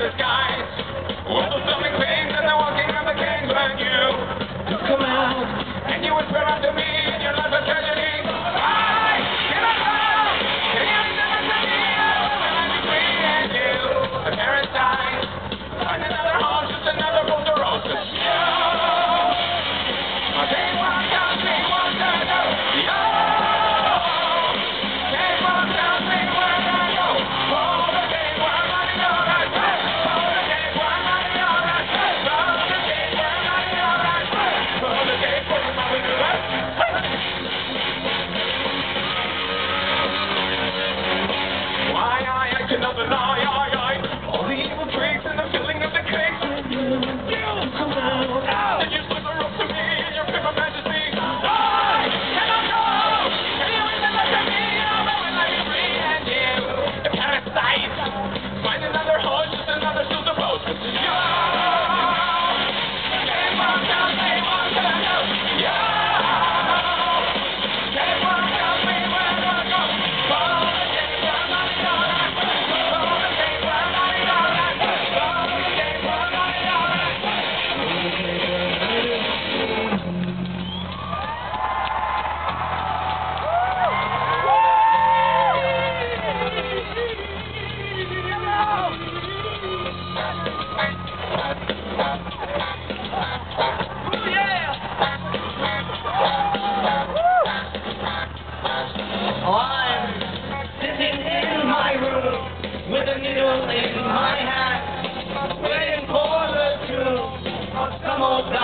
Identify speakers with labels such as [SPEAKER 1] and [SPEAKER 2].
[SPEAKER 1] the sky. I'm
[SPEAKER 2] sitting in my room with a needle in my hand, waiting for the truth of some old.